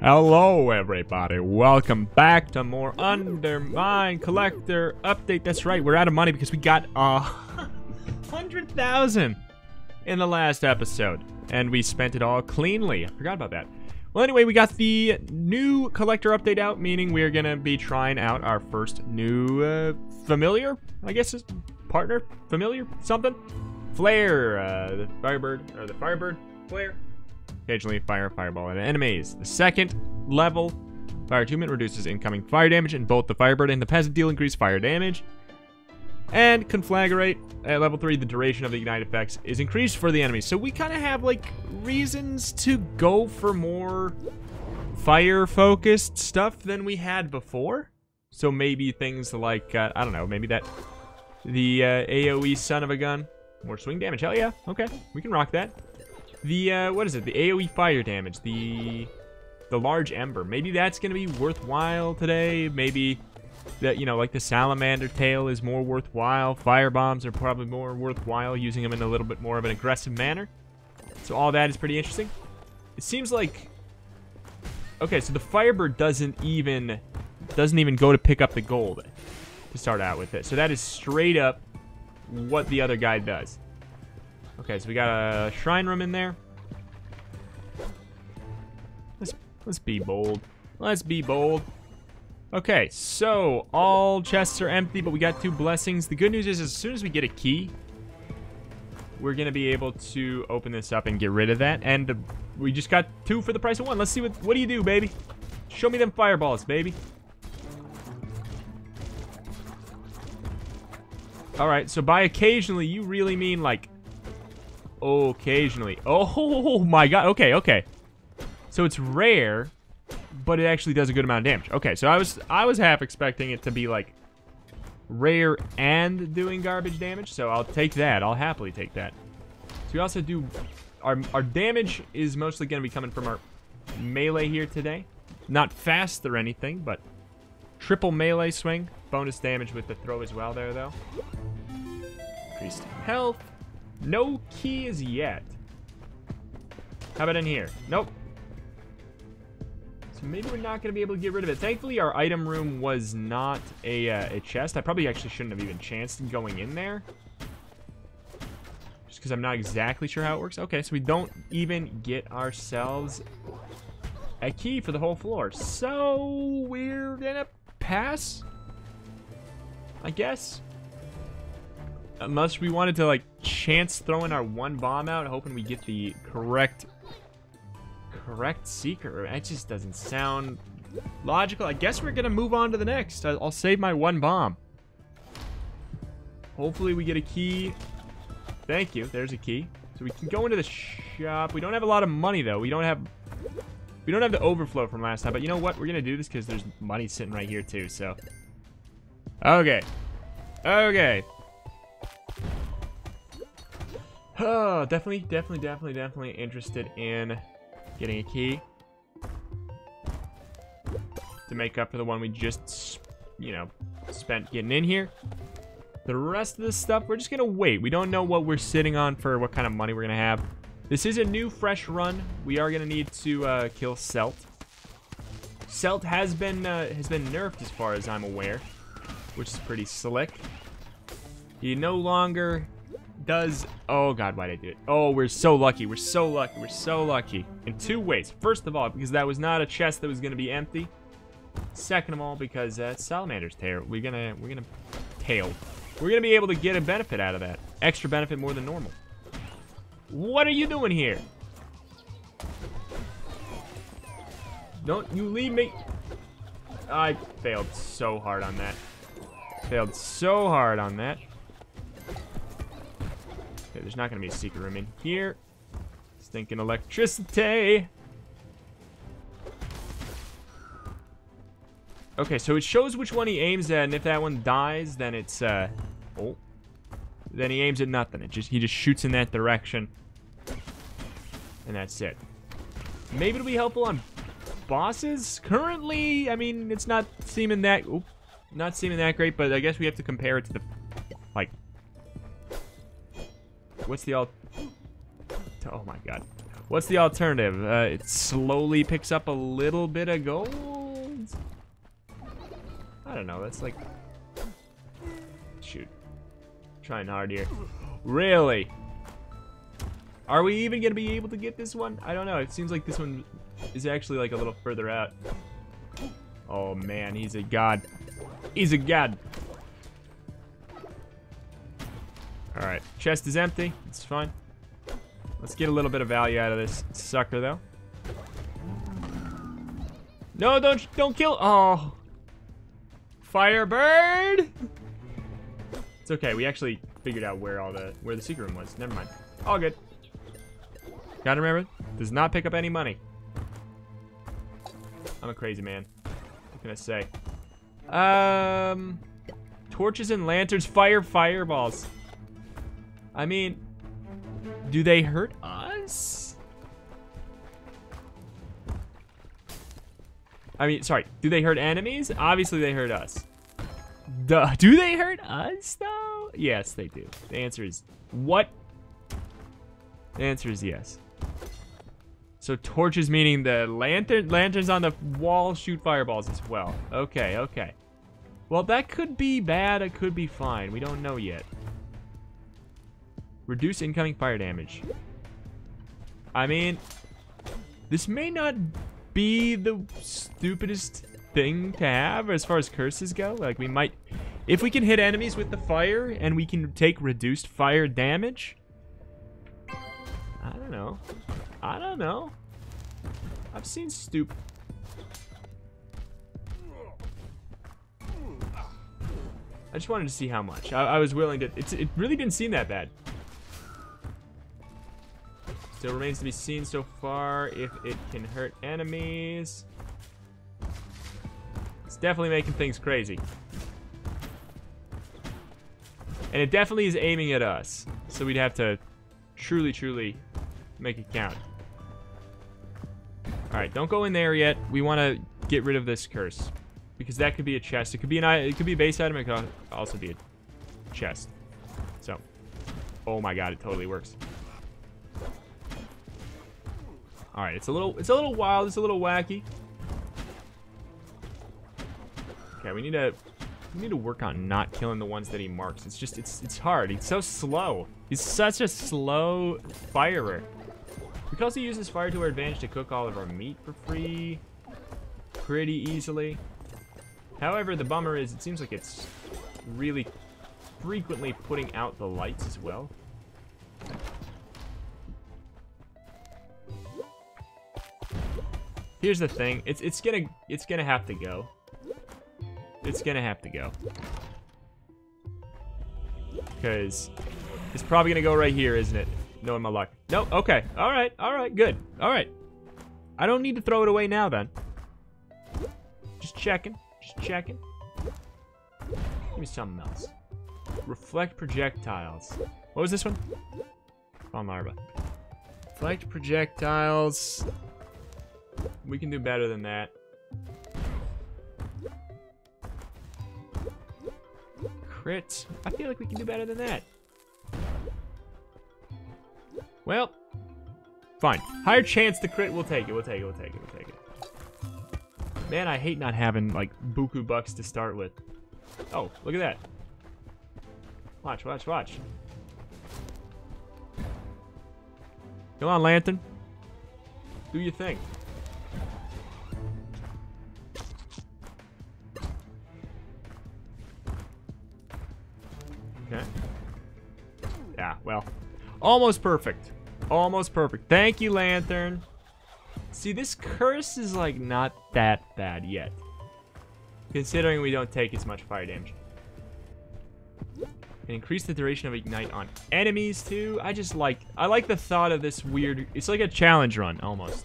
Hello, everybody. Welcome back to more Undermine Collector Update. That's right, we're out of money because we got a hundred thousand in the last episode, and we spent it all cleanly. I forgot about that. Well, anyway, we got the new collector update out, meaning we're gonna be trying out our first new uh, familiar, I guess, is partner, familiar, something. Flare, uh, the Firebird, or the Firebird Flare. Occasionally fire a fireball at enemies. The second level, fire attunement reduces incoming fire damage, and both the Firebird and the Peasant deal increased fire damage. And Conflagrate, at level 3, the duration of the Ignite effects is increased for the enemies. So we kind of have, like, reasons to go for more fire-focused stuff than we had before. So maybe things like, uh, I don't know, maybe that, the uh, AoE son of a gun. More swing damage, hell yeah, okay, we can rock that. The, uh, what is it? The AoE fire damage. The, the large ember. Maybe that's going to be worthwhile today. Maybe that, you know, like the salamander tail is more worthwhile. Fire bombs are probably more worthwhile, using them in a little bit more of an aggressive manner. So all that is pretty interesting. It seems like... Okay, so the Firebird doesn't even doesn't even go to pick up the gold to start out with it. So that is straight up what the other guy does. Okay, so we got a shrine room in there. Let's let's be bold. Let's be bold. Okay, so all chests are empty, but we got two blessings. The good news is as soon as we get a key, we're going to be able to open this up and get rid of that. And uh, we just got two for the price of one. Let's see what, what do you do, baby? Show me them fireballs, baby. All right, so by occasionally, you really mean like occasionally. Oh my god. Okay, okay. So it's rare, but it actually does a good amount of damage. Okay, so I was I was half expecting it to be like rare and doing garbage damage, so I'll take that. I'll happily take that. So we also do our our damage is mostly going to be coming from our melee here today. Not fast or anything, but triple melee swing. Bonus damage with the throw as well there though. Increased health. No keys yet. How about in here? Nope. So maybe we're not going to be able to get rid of it. Thankfully, our item room was not a, uh, a chest. I probably actually shouldn't have even chanced going in there. Just because I'm not exactly sure how it works. Okay, so we don't even get ourselves a key for the whole floor. So we're going to pass? I guess. Unless we wanted to, like, chance throwing our one bomb out, hoping we get the correct, correct seeker. That just doesn't sound logical. I guess we're going to move on to the next. I'll, save my one bomb. Hopefully we get a key. Thank you. There's a key. So we can go into the shop. We don't have a lot of money, though. We don't have... We don't have the overflow from last time, but you know what? We're going to do this because there's money sitting right here, too, so... Okay. Okay. Oh, definitely, definitely, definitely, definitely interested in getting a key. To make up for the one we just, you know, spent getting in here. The rest of this stuff, we're just going to wait. We don't know what we're sitting on for what kind of money we're going to have. This is a new, fresh run. We are going to need to uh, kill Selt. Selt has been uh, has been nerfed as far as I'm aware, which is pretty slick. He no longer does... Oh, God, why did I do it? Oh, we're so lucky. We're so lucky. We're so lucky. In two ways. First of all, because that was not a chest that was going to be empty. Second of all, because that's Salamander's tail. We're gonna... We're gonna... Tail. We're gonna be able to get a benefit out of that. Extra benefit more than normal. What are you doing here? Don't you leave me... I failed so hard on that. Failed so hard on that. Not going to be a secret room in here. Stinking electricity. Okay, so it shows which one he aims at, and if that one dies, then it's, uh... Oh. Then he aims at nothing. It just He just shoots in that direction. And that's it. Maybe it'll be helpful on bosses? Currently, I mean, it's not seeming that... Not seeming that great, but I guess we have to compare it to the, What's the alt? Oh my god. What's the alternative? Uh, it slowly picks up a little bit of gold? I don't know, that's like... Shoot. Trying hard here. Really? Are we even gonna be able to get this one? I don't know, it seems like this one is actually like a little further out. Oh man, he's a god. He's a god. Alright, chest is empty, it's fine. Let's get a little bit of value out of this sucker, though. No, don't don't kill. Oh, Firebird. It's okay. We actually figured out where all the where the secret room was. Never mind. All good. Gotta remember, does not pick up any money. I'm a crazy man. What can I say? Um, torches and lanterns, fire fireballs. I mean, do they hurt us? I mean, sorry, do they hurt enemies? Obviously they hurt us. Duh. Do they hurt us, though? Yes, they do. The answer is what? The answer is yes. So torches meaning the lantern lanterns on the wall shoot fireballs as well. Okay, okay. Well, that could be bad, it could be fine. We don't know yet. Reduce incoming fire damage. I mean, this may not be the stupidest thing to have as far as curses go. Like, we might... If we can hit enemies with the fire and we can take reduced fire damage... I don't know. I don't know. I've seen stupid... I just wanted to see how much. I, I was willing to... it really didn't seem that bad. Still remains to be seen so far if it can hurt enemies. It's definitely making things crazy. And it definitely is aiming at us. So we'd have to truly, truly make it count. Alright, don't go in there yet. We want to get rid of this curse. Because that could be a chest. It could be an it could be a base item. It could also be a chest. So. Oh my god, it totally works. All right, it's a little, it's a little wild, it's a little wacky. Okay, we need to, we need to work on not killing the ones that he marks. It's just, it's, it's hard. He's so slow. He's such a slow firer. We can also use this fire to our advantage to cook all of our meat for free pretty easily. However, the bummer is it seems like it's really frequently putting out the lights as well. Here's the thing. It's it's gonna it's gonna have to go. It's gonna have to go. Because it's probably gonna go right here, isn't it? Knowing my luck. No, okay. Alright, alright, good. Alright. I don't need to throw it away now then. Just checking. Just checking. Give me something else. Reflect projectiles. What was this one? Fawn larva. Reflect projectiles. We can do better than that. Crit. I feel like we can do better than that. Well, fine. Higher chance to crit. We'll take it. We'll take it. We'll take it. We'll take it. Man, I hate not having, like, buku bucks to start with. Oh, look at that. Watch, watch, watch. Come on, Lantern. Do your thing. Almost perfect. Almost perfect. Thank you, Lantern. See, this curse is, like, not that bad yet. Considering we don't take as much fire damage. And increase the duration of Ignite on enemies, too. I just like... I like the thought of this weird... It's like a challenge run, almost.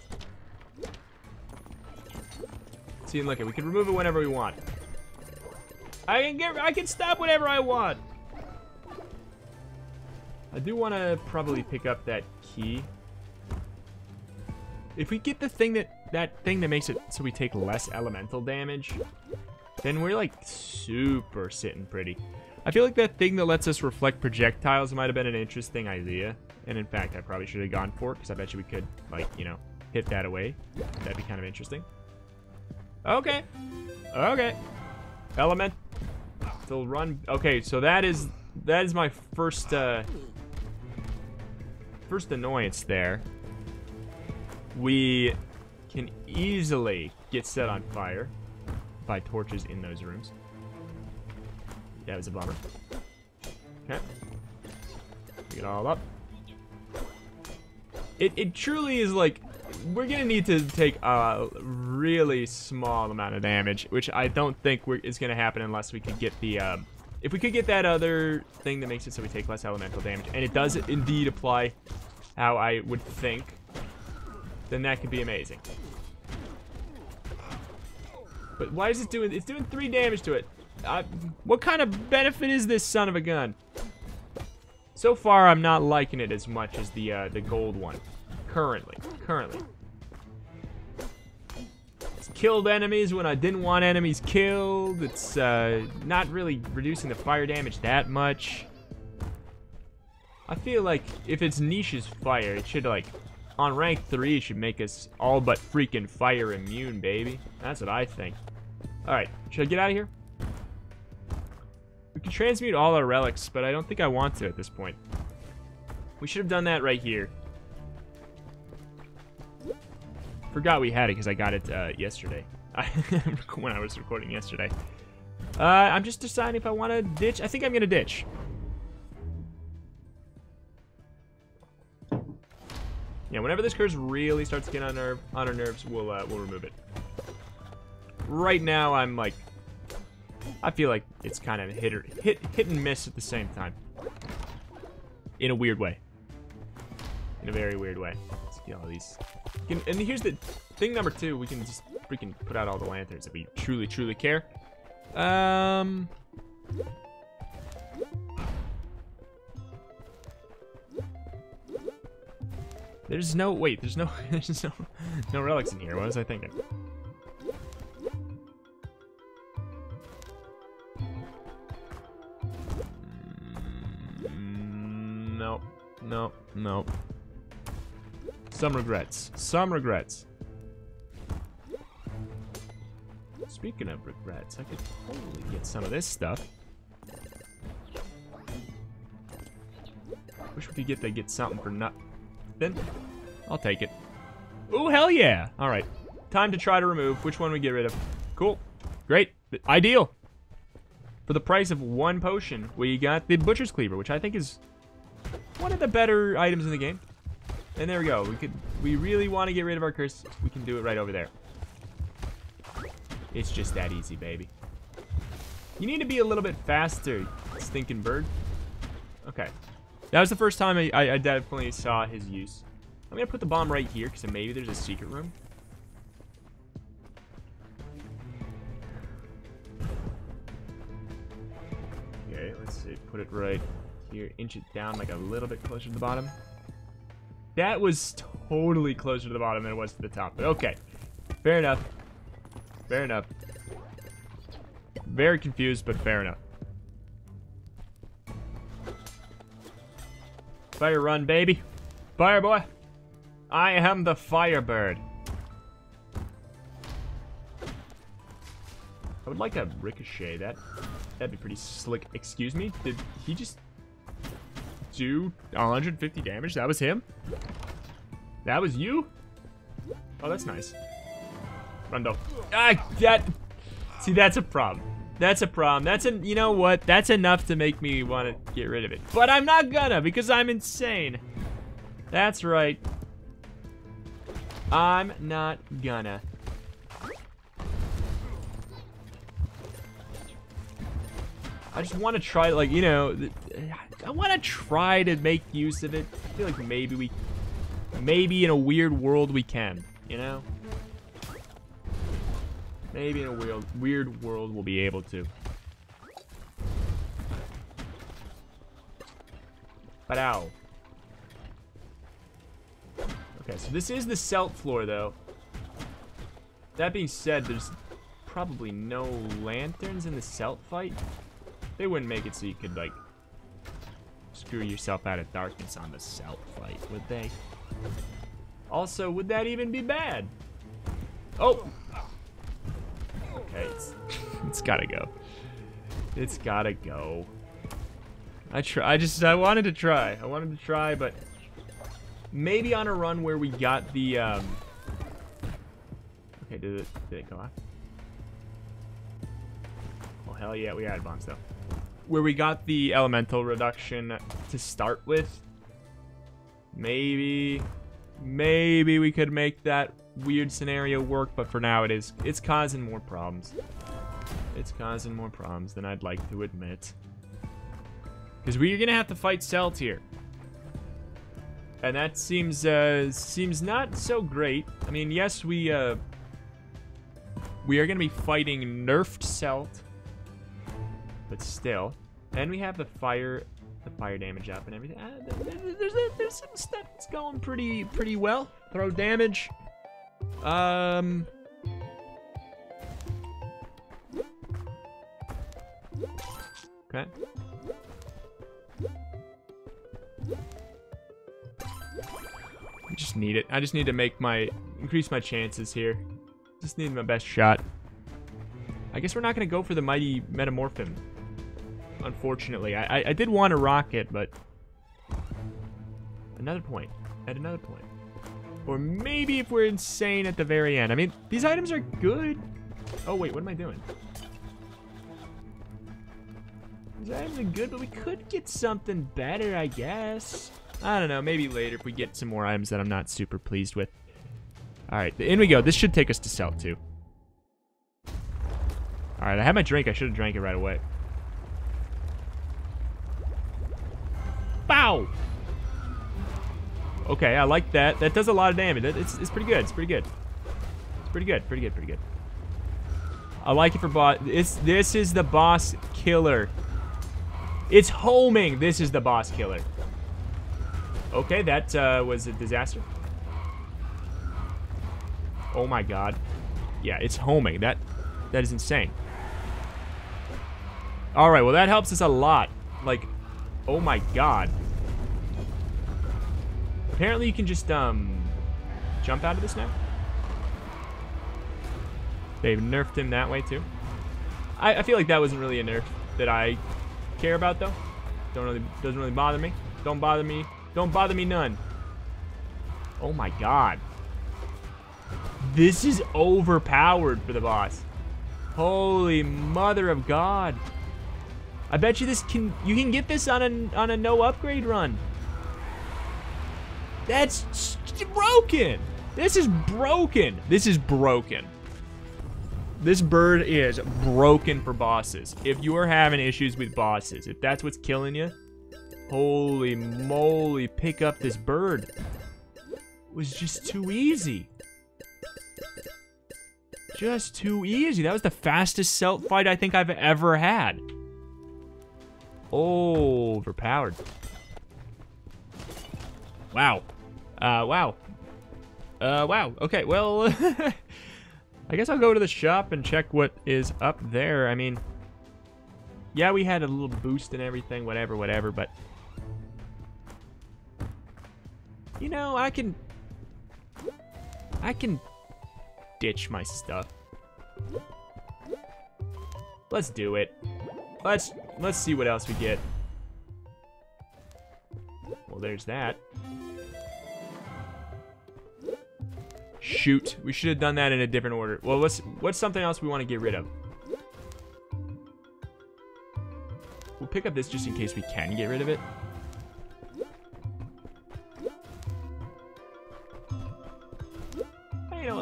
See, look, at we can remove it whenever we want. I can get... I can stop whenever I want. I do want to probably pick up that key. If we get the thing that, that thing that makes it so we take less elemental damage, then we're like super sitting pretty. I feel like that thing that lets us reflect projectiles might have been an interesting idea. And in fact, I probably should have gone for it because I bet you we could, like, you know, hit that away. That'd be kind of interesting. Okay. Okay. Element. Still run. Okay, so that is that is my first uh first annoyance there. We can easily get set on fire by torches in those rooms. That was a bummer. Okay. Pick it all up. It, it truly is like, we're gonna need to take a really small amount of damage, which I don't think is gonna happen unless we could get the, um, if we could get that other thing that makes it so we take less elemental damage, and it does indeed apply how I would think, then that could be amazing. But why is it doing, it's doing three damage to it. Uh, what kind of benefit is this son of a gun? So far, I'm not liking it as much as the uh, the gold one. Currently. Currently. Killed enemies when I didn't want enemies killed. It's uh, not really reducing the fire damage that much. I feel like if it's niche's fire, it should like, on rank 3, it should make us all but freaking fire immune, baby. That's what I think. Alright, should I get out of here? We can transmute all our relics, but I don't think I want to at this point. We should have done that right here. Forgot we had it because I got it uh, yesterday. when I was recording yesterday. Uh, I'm just deciding if I want to ditch. I think I'm going to ditch. Yeah, whenever this curse really starts getting on our, on our nerves, we'll, uh, we'll remove it. Right now, I'm like I feel like it's kind of hit, or, hit, hit and miss at the same time. In a weird way. In a very weird way. Get all these. Can, and here's the thing number two. We can just freaking put out all the lanterns if we truly, truly care. Um... There's no, wait, there's no, there's no, no relics in here. What was I thinking? Nope. Nope, nope. Some regrets. Some regrets. Speaking of regrets, I could totally get some of this stuff. Wish we could get to get something for nothing. I'll take it. Oh, hell yeah. All right. Time to try to remove. Which one we get rid of? Cool. Great. Ideal. For the price of one potion, we got the Butcher's Cleaver, which I think is one of the better items in the game. And there we go. We could we really want to get rid of our curse. We can do it right over there. It's just that easy, baby. You need to be a little bit faster, stinking bird. Okay. That was the first time I, I, I definitely saw his use. I'm going to put the bomb right here because maybe there's a secret room. Okay, let's see. Put it right here, inch it down like a little bit closer to the bottom. That was totally closer to the bottom than it was to the top, but okay. Fair enough. Fair enough. Very confused, but fair enough. Fire run, baby. Fire boy. I am the Firebird. I would like to ricochet that. That'd be pretty slick. Excuse me? Did he just do 150 damage. That was him? That was you? Oh, that's nice. Rondo. Ah, that... See, that's a problem. That's a problem. That's a, you know what? That's enough to make me want to get rid of it. But I'm not gonna because I'm insane. That's right. I'm not gonna. I just want to try, like, you know, I want to try to make use of it. I feel like maybe we, maybe in a weird world we can, you know? Maybe in a weird, weird world we'll be able to. But ow. Okay, so this is the Selt floor, though. That being said, there's probably no lanterns in the Selt fight. They wouldn't make it so you could, like, screw yourself out of darkness on the Selt fight, would they? Also, would that even be bad? Oh! Okay, it's, it's gotta go. It's gotta go. I try. I just. I wanted to try. I wanted to try, but maybe on a run where we got the. Um... Okay, did it? Did it go off? Well, hell yeah, we had bombs though. Where we got the elemental reduction to start with. Maybe, maybe we could make that weird scenario work, but for now it is. It's causing more problems. It's causing more problems than I'd like to admit. Because we're gonna have to fight Selt here. And that seems uh, seems not so great. I mean, yes, we uh, we are gonna be fighting nerfed Selt, but still. And we have the fire, the fire damage up and everything. Uh, there's, there's, there's some stuff that's going pretty pretty well. Throw damage. Um. Okay. I just need it. I just need to make my increase my chances here. Just need my best shot. I guess we're not gonna go for the mighty metamorphin. Unfortunately, I I, I did want a rocket, but another point. At another point. Or maybe if we're insane at the very end. I mean, these items are good. Oh wait, what am I doing? These items are good, but we could get something better, I guess. I don't know, maybe later if we get some more items that I'm not super pleased with. Alright, in we go. This should take us to Selt too. Alright, I had my drink. I should have drank it right away. Bow! Okay, I like that. That does a lot of damage. It's, it's pretty good. It's pretty good. It's pretty good. Pretty good. Pretty good. I like it for boss. This, this is the boss killer. It's homing. This is the boss killer. Okay, that uh, was a disaster. Oh my god. Yeah, it's homing. That that is insane. Alright, well that helps us a lot. Like, oh my god. Apparently you can just um jump out of this now. They've nerfed him that way too. I, I feel like that wasn't really a nerf that I care about though. Don't really doesn't really bother me. Don't bother me don't bother me none. Oh my god. This is overpowered for the boss. Holy mother of god. I bet you this can you can get this on a on a no upgrade run. That's broken. This is broken. This is broken. This bird is broken for bosses. If you are having issues with bosses, if that's what's killing you, Holy moly, pick up this bird. It was just too easy. Just too easy. That was the fastest fight I think I've ever had. Overpowered. Wow. Uh, wow. Uh, wow. Okay, well, I guess I'll go to the shop and check what is up there. I mean, yeah, we had a little boost and everything, whatever, whatever, but You know, I can... I can ditch my stuff. Let's do it. Let's let's see what else we get. Well, there's that. Shoot, we should have done that in a different order. Well, what's what's something else we want to get rid of? We'll pick up this just in case we can get rid of it.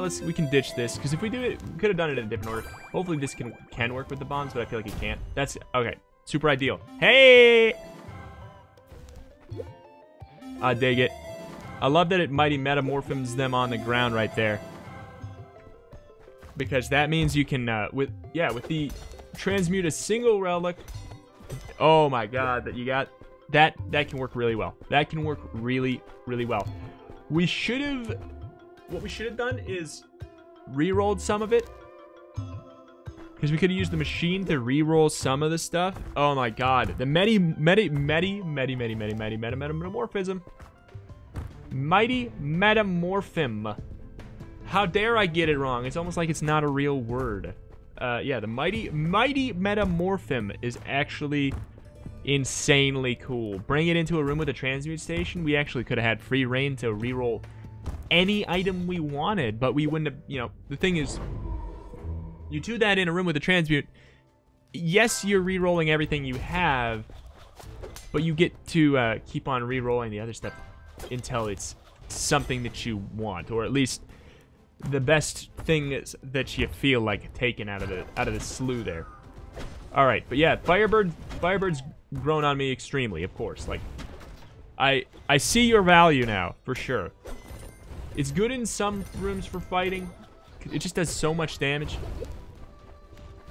Let's we can ditch this because if we do it, we could have done it in a different order. Hopefully this can can work with the bombs, but I feel like it can't. That's okay. Super ideal. Hey! I dig it. I love that it mighty metamorphs them on the ground right there. Because that means you can, uh, with, yeah, with the transmute a single relic. Oh my god, that you got, that, that can work really well. That can work really, really well. We should have what we should have done is re-rolled some of it. Because we could have used the machine to re-roll some of the stuff. Oh my god. The many, many, many, many, many, many, many, meta, metamorphism. Mighty metamorphim. How dare I get it wrong? It's almost like it's not a real word. Uh, yeah, the mighty, mighty metamorphism is actually insanely cool. Bring it into a room with a transmute station. We actually could have had free reign to re-roll any item we wanted, but we wouldn't have, you know, the thing is, you do that in a room with a transmute, yes, you're re-rolling everything you have, but you get to uh, keep on re-rolling the other stuff until it's something that you want, or at least the best thing that you feel like taken out of the out of the slew there. All right, but yeah, Firebird Firebird's grown on me extremely, of course. Like, I I see your value now for sure. It's good in some rooms for fighting. It just does so much damage.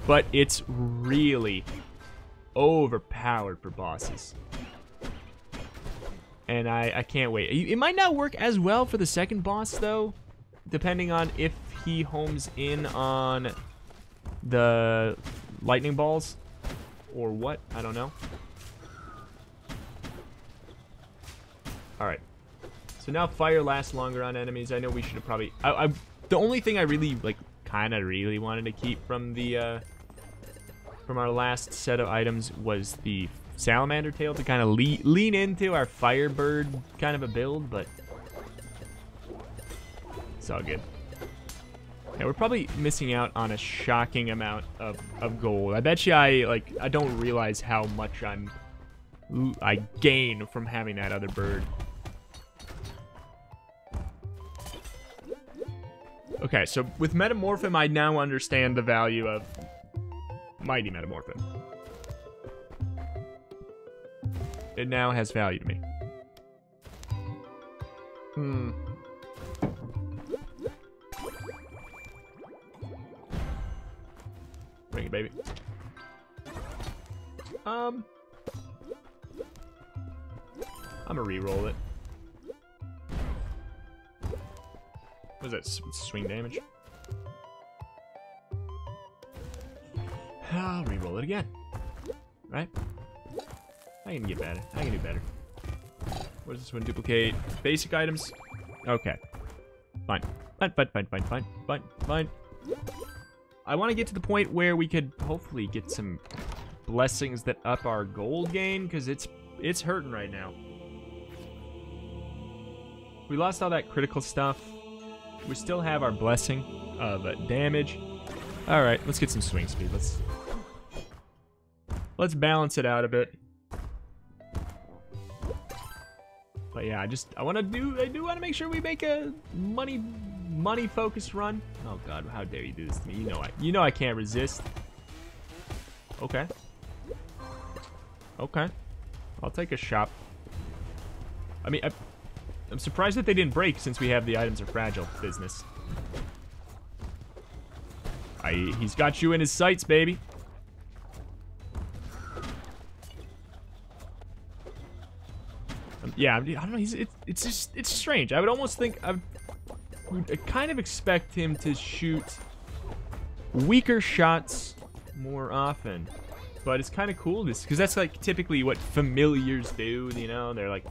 But it's really overpowered for bosses. And I, I can't wait. It might not work as well for the second boss, though. Depending on if he homes in on the lightning balls. Or what. I don't know. Alright. So now fire lasts longer on enemies. I know we should have probably... I, I, the only thing I really, like, kind of really wanted to keep from the, uh, from our last set of items was the salamander tail to kind of le lean into our firebird kind of a build, but it's all good. Yeah, we're probably missing out on a shocking amount of, of gold. I bet you I, like, I don't realize how much I'm, I gain from having that other bird. Okay, so with Metamorphin, I now understand the value of Mighty Metamorphin. It now has value to me. Hmm. Bring it, baby. Um. I'm gonna re-roll it. What is that? Swing damage? I'll re-roll it again. Right? I can get better. I can do better. What does this one duplicate? Basic items? Okay. Fine. Fine, fine, fine, fine, fine, fine, fine. I want to get to the point where we could hopefully get some blessings that up our gold gain, because it's it's hurting right now. We lost all that critical stuff. We still have our blessing of uh, damage. All right, let's get some swing speed. Let's let's balance it out a bit. But yeah, I just I want to do I do want to make sure we make a money money focused run. Oh god, how dare you do this to me? You know I you know I can't resist. Okay. Okay. I'll take a shop. I mean, I, I'm surprised that they didn't break since we have the items are fragile business. I, he's got you in his sights, baby. Um, yeah, I don't know. He's it, it's just it's strange. I would almost think I would kind of expect him to shoot weaker shots more often. But it's kind of cool this because that's like typically what familiars do. You know, they're like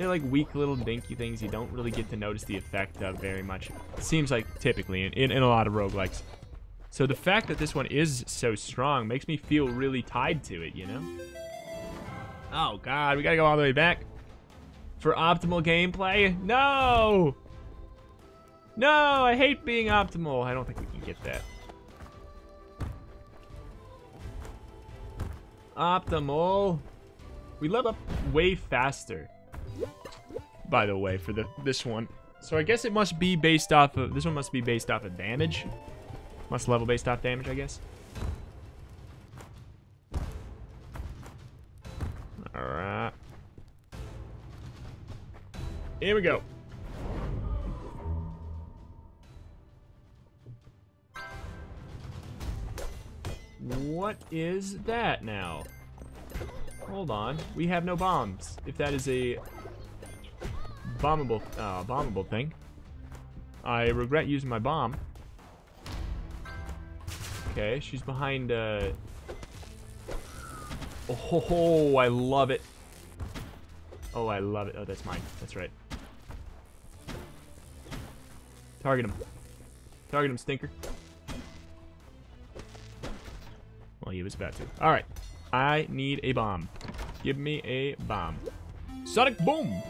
they're like weak little dinky things you don't really get to notice the effect of very much. It seems like typically in, in, in a lot of roguelikes. So the fact that this one is so strong makes me feel really tied to it, you know? Oh god, we gotta go all the way back. For optimal gameplay? No! No, I hate being optimal. I don't think we can get that. Optimal. We level up way faster by the way, for the this one. So I guess it must be based off of, this one must be based off of damage. Must level based off damage, I guess. Alright. Here we go. What is that now? Hold on. We have no bombs. If that is a bombable, uh, bombable thing. I regret using my bomb. Okay, she's behind, uh... Oh, I love it. Oh, I love it. Oh, that's mine. That's right. Target him. Target him, stinker. Well, he was about to. All right. I need a bomb. Give me a bomb. Sonic boom!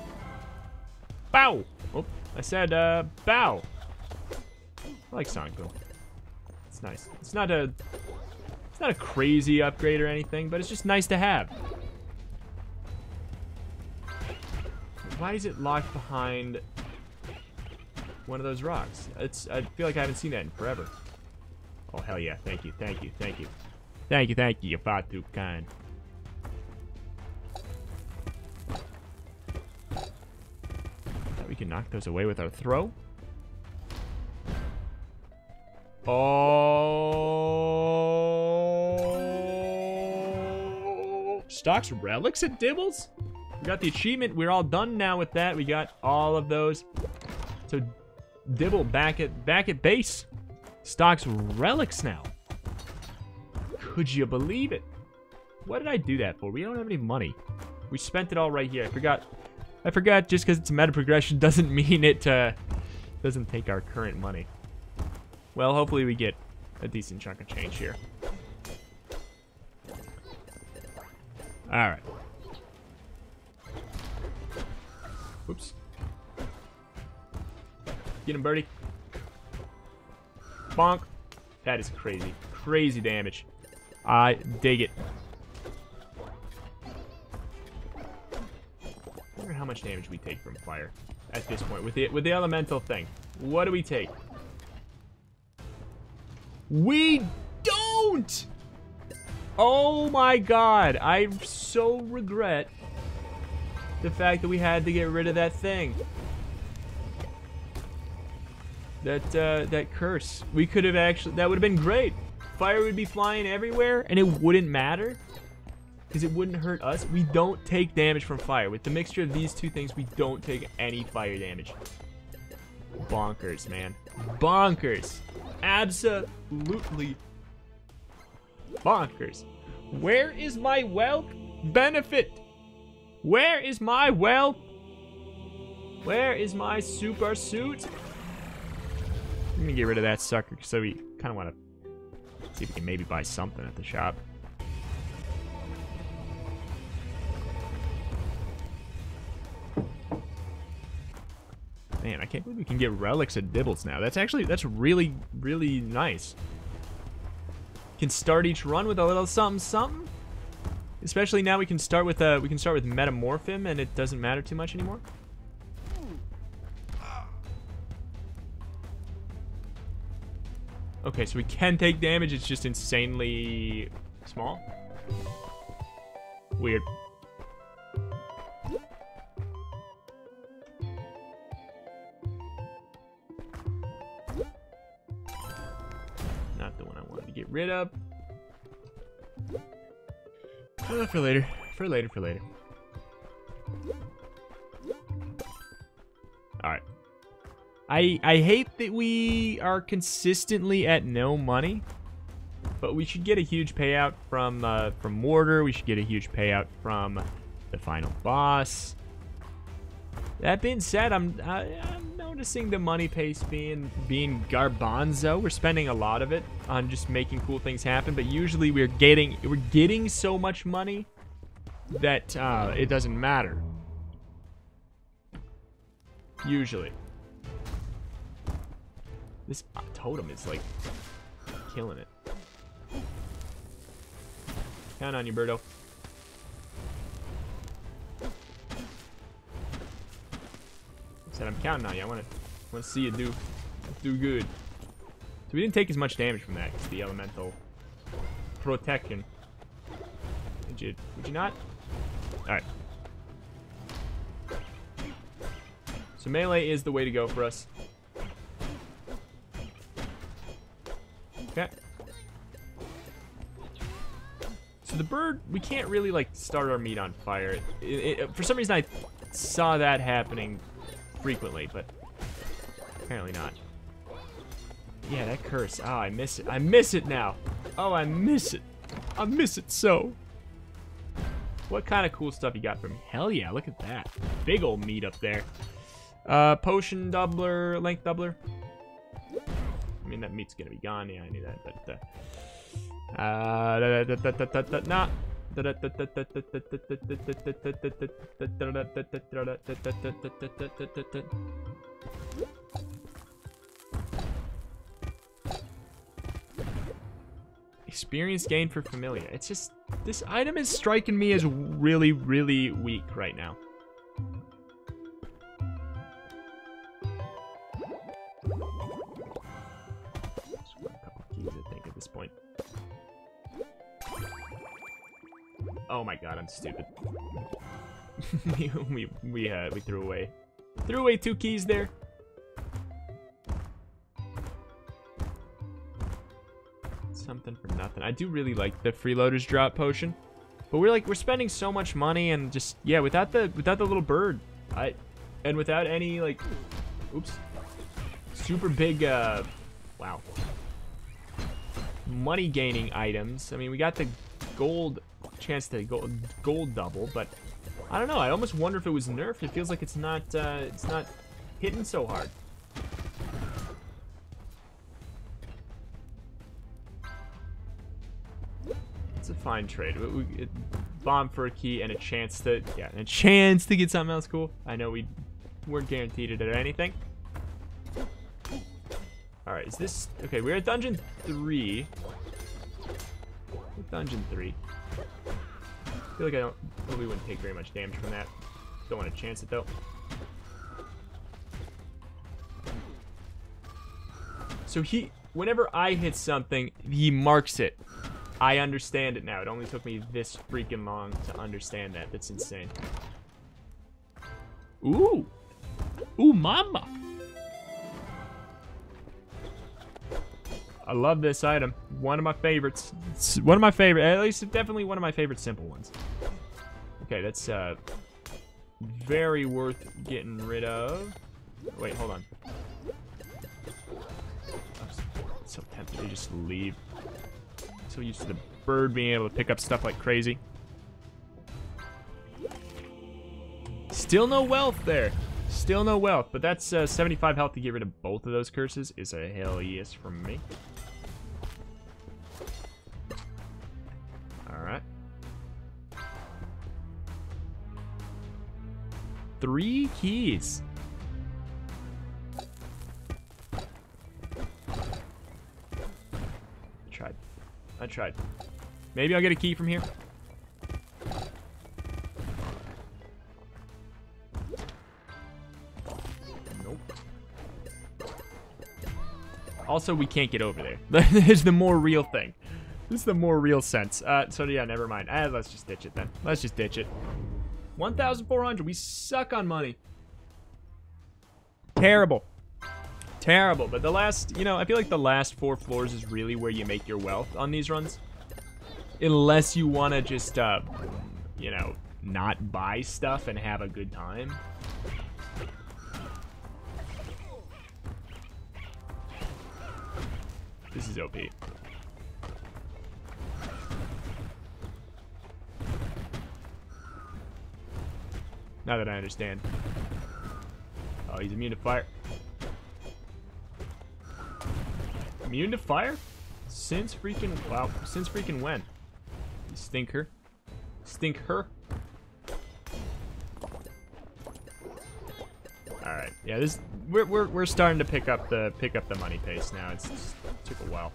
Bow! Oh, I said, uh, bow. I like Sonic boom. It's nice. It's not a... It's not a crazy upgrade or anything, but it's just nice to have. Why is it locked behind one of those rocks? It's. I feel like I haven't seen that in forever. Oh, hell yeah. Thank you, thank you, thank you. Thank you, thank you, you're far too kind. Can knock those away with our throw. Oh. Stocks relics at Dibbles? We got the achievement. We're all done now with that. We got all of those. So Dibble back at back at base. Stocks relics now. Could you believe it? What did I do that for? We don't have any money. We spent it all right here. I forgot. I forgot just because it's a meta progression doesn't mean it uh, doesn't take our current money. Well, hopefully we get a decent chunk of change here. Alright. Oops. Get him, birdie. Bonk. That is crazy. Crazy damage. I dig it. How much damage we take from fire at this point with the with the elemental thing. What do we take? We don't! Oh my god. I so regret the fact that we had to get rid of that thing. That, uh, that curse. We could have actually, that would have been great. Fire would be flying everywhere and it wouldn't matter. Because it wouldn't hurt us. We don't take damage from fire. With the mixture of these two things, we don't take any fire damage. Bonkers, man. Bonkers. Absolutely bonkers. Where is my wealth benefit? Where is my wealth? Where is my super suit? I'm gonna get rid of that sucker so we kind of want to see if we can maybe buy something at the shop. Man, I can't believe we can get relics at Dibbles now. That's actually, that's really, really nice. Can start each run with a little something something. Especially now we can start with, uh, we can start with Metamorphim and it doesn't matter too much anymore. Okay, so we can take damage, it's just insanely small. Weird. Rid of. Uh, for later. For later, for later. Alright. I I hate that we are consistently at no money, but we should get a huge payout from uh, from Mortar. We should get a huge payout from the final boss. That being said, I'm I, I'm noticing the money pace being being garbanzo. We're spending a lot of it on just making cool things happen, but usually we're getting we're getting so much money that uh, it doesn't matter. Usually. This totem is like killing it. Count on you, Birdo. Said I'm counting on you. I want to want to see you do do good. So we didn't take as much damage from that the elemental protection. Would you? Would you not? All right. So melee is the way to go for us. Okay. So the bird, we can't really like start our meat on fire. It, it, for some reason, I saw that happening frequently, but apparently not. Yeah, that curse. Oh, I miss it. I miss it now. Oh, I miss it. I miss it so. What kind of cool stuff you got from? Hell yeah, look at that. Big old meat up there. Uh, potion doubler, length doubler. I mean, that meat's gonna be gone. Yeah, I knew that, but, uh... Uh, da, da, da, da, da, da, nah. Experience gain for familiar. It's just, this item is striking me as really, really weak right now. Oh my god, I'm stupid. we we uh, we threw away threw away two keys there. Something for nothing. I do really like the freeloaders drop potion. But we're like we're spending so much money and just yeah, without the without the little bird. I and without any like oops. Super big uh wow. Money gaining items. I mean, we got the gold chance to gold, gold double, but I don't know. I almost wonder if it was nerfed. It feels like it's not uh, it's not hitting so hard. It's a fine trade. We, we, bomb for a key and a chance to yeah, a chance to get something else cool. I know we weren't guaranteed it or anything. All right, is this okay? We're at dungeon three. Dungeon three. I feel like I don't probably wouldn't take very much damage from that. Don't want to chance it though. So he, whenever I hit something, he marks it. I understand it now. It only took me this freaking long to understand that. That's insane. Ooh. Ooh, mama. I love this item. One of my favorites. It's one of my favorite, at least definitely one of my favorite simple ones. Okay, that's uh, very worth getting rid of. Wait, hold on. I'm so tempted to just leave. So used to the bird being able to pick up stuff like crazy. Still no wealth there. Still no wealth, but that's uh, 75 health to get rid of both of those curses is a hell yes from me. Three keys. I tried. I tried. Maybe I'll get a key from here. Nope. Also, we can't get over there. That is the more real thing. This is the more real sense. Uh, so yeah, never mind. Uh, let's just ditch it then. Let's just ditch it. 1,400. We suck on money. Terrible. Terrible. But the last, you know, I feel like the last four floors is really where you make your wealth on these runs. Unless you want to just, uh, you know, not buy stuff and have a good time. This is OP. Now that I understand. Oh, he's immune to fire. Immune to fire? Since freaking, wow, since freaking when? You stink her. Stink her. All right, yeah, this we're we're we're starting to pick up the pick up the money pace now. It's just, it took a while.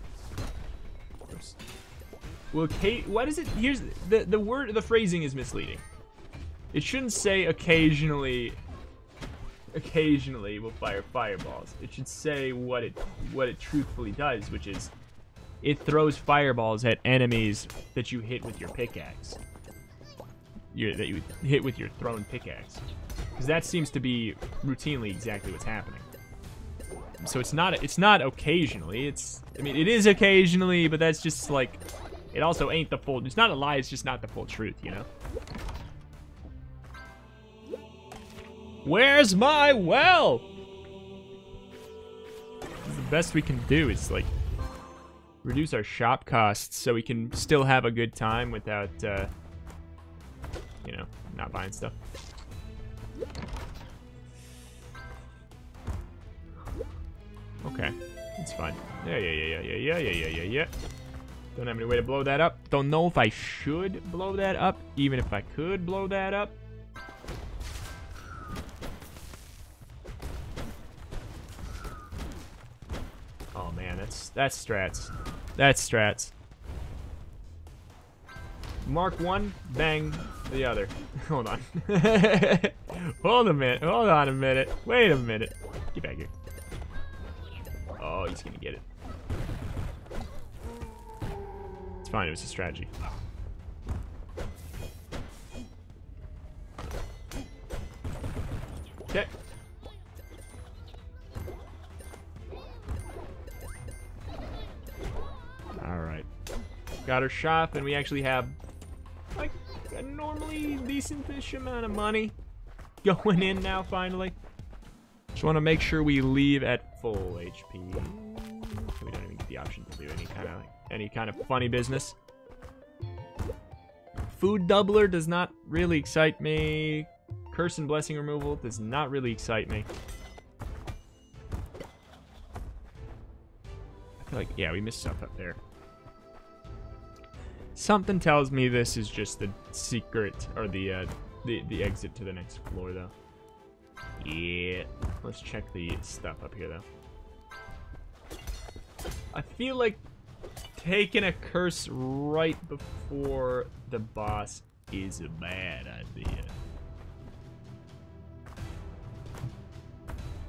Oops. Well, Kate, what is it? Here's the the word. The phrasing is misleading. It shouldn't say occasionally occasionally will fire fireballs. It should say what it what it truthfully does, which is it throws fireballs at enemies that you hit with your pickaxe. You, that you hit with your thrown pickaxe. Because that seems to be routinely exactly what's happening. So it's not it's not occasionally. It's I mean it is occasionally, but that's just like it also ain't the full. It's not a lie. It's just not the full truth, you know. Where's my well? The best we can do is like reduce our shop costs so we can still have a good time without, uh, you know, not buying stuff. Okay, it's fine. Yeah, yeah, yeah, yeah, yeah, yeah, yeah, yeah, yeah. Don't have any way to blow that up. Don't know if I should blow that up, even if I could blow that up. Man, that's that's strats. That's strats. Mark one, bang the other. Hold on. Hold a minute. Hold on a minute. Wait a minute. Get back here. Oh, he's gonna get it. It's fine, it was a strategy. Okay. Alright. Got our shop, and we actually have, like, a normally decent-ish amount of money going in now, finally. Just want to make sure we leave at full HP. We don't even get the option to do any kind of any kind of funny business. Food doubler does not really excite me. Curse and blessing removal does not really excite me. I feel like, yeah, we missed stuff up there. Something tells me this is just the secret, or the, uh, the, the exit to the next floor, though. Yeah. Let's check the stuff up here, though. I feel like taking a curse right before the boss is a bad idea.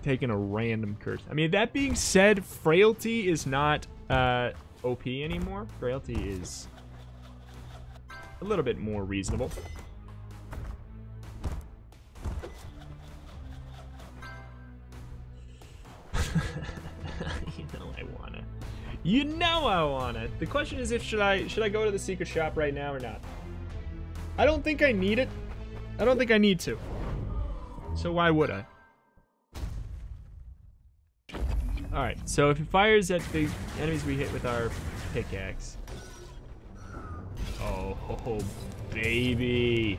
Taking a random curse. I mean, that being said, Frailty is not uh, OP anymore. Frailty is little bit more reasonable. you know I wanna. You know I wanna. The question is if should I should I go to the secret shop right now or not? I don't think I need it. I don't think I need to. So why would I? Alright, so if it fires at the enemies we hit with our pickaxe. Oh, oh baby.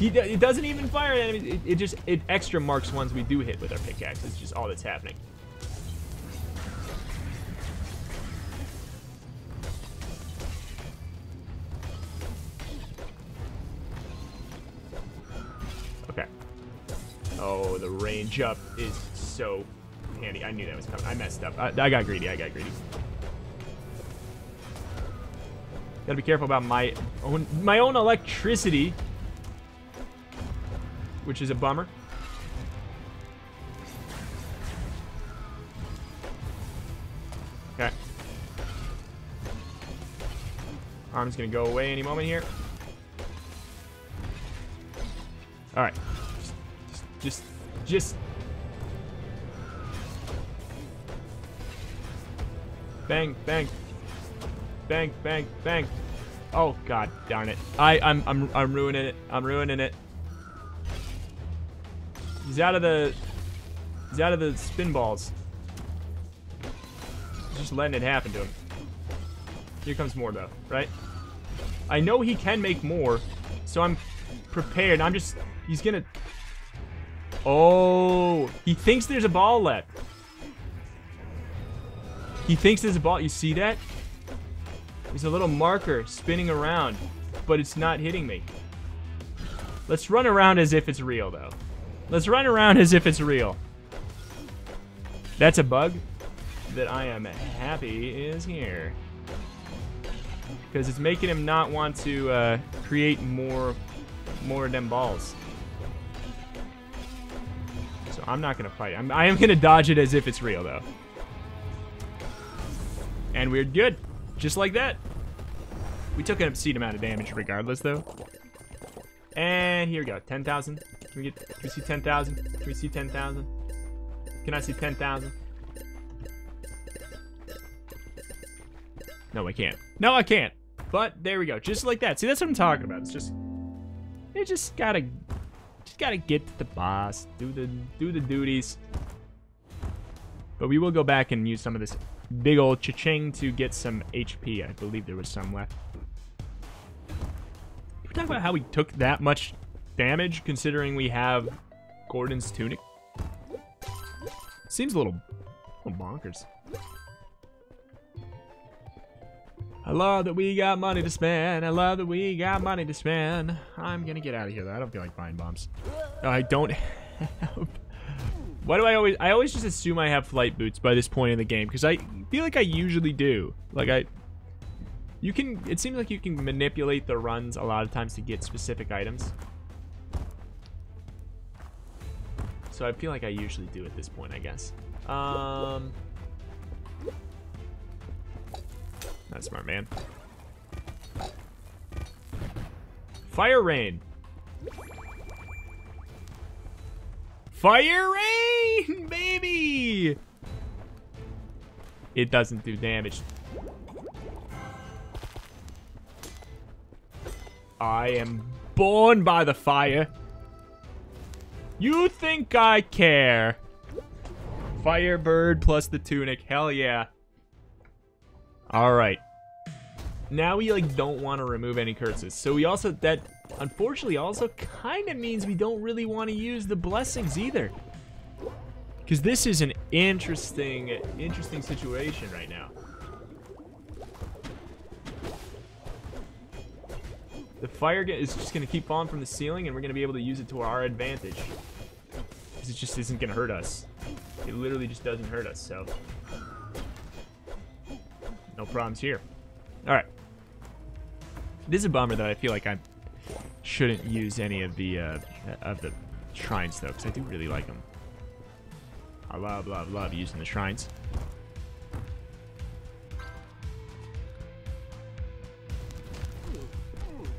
He it doesn't even fire at enemies. It, it just it extra marks ones we do hit with our pickaxe. It's just all that's happening. Okay. Oh, the range up is so handy. I knew that was coming. I messed up. I, I got greedy. I got greedy. Gotta be careful about my own my own electricity which is a bummer. Okay. Arm's gonna go away any moment here. Alright. Just, just, just... Bang, bang. Bang, bang, bang. Oh, god darn it. I, I'm, I'm, I'm ruining it. I'm ruining it. He's out of the... He's out of the spin balls. Just letting it happen to him. Here comes more, though, right? I know he can make more, so I'm prepared. I'm just... He's gonna... Oh, he thinks there's a ball left. He thinks there's a ball. You see that? There's a little marker spinning around, but it's not hitting me. Let's run around as if it's real, though. Let's run around as if it's real. That's a bug that I am happy is here. Because it's making him not want to uh, create more, more of them balls. So I'm not going to fight. I'm, I am going to dodge it as if it's real, though. And we're good. Just like that. We took an obscene amount of damage regardless, though. And here we go. 10,000. Can we can we see 10,000? Can we see 10,000? Can I see 10,000? No, I can't. No, I can't. But there we go. Just like that. See, that's what I'm talking about. It's just, you just gotta, just gotta get to the boss. Do the, do the duties. But we will go back and use some of this big old cha-ching to get some HP. I believe there was some left. Can we talk about how we took that much damage considering we have Gordon's tunic? Seems a little, a little bonkers. I love that we got money to spend. I love that we got money to spend. I'm gonna get out of here though. I don't feel like buying bombs. I don't have... Why do I always... I always just assume I have flight boots by this point in the game. Because I feel like I usually do. Like I... You can... It seems like you can manipulate the runs a lot of times to get specific items. So I feel like I usually do at this point, I guess. Um... That's smart, man. Fire rain. Fire rain, baby! It doesn't do damage. I am born by the fire. You think I care? Firebird plus the tunic. Hell yeah. All right. Now we like don't want to remove any curses. So we also that unfortunately also kind of means we don't really want to use the blessings either. Because this is an interesting, interesting situation right now. The fire is just going to keep falling from the ceiling and we're going to be able to use it to our advantage. Because it just isn't going to hurt us. It literally just doesn't hurt us, so... No problems here. Alright. It is a bummer that I feel like I shouldn't use any of the uh, of the shrines though, because I do really like them. I love, love, love using the shrines.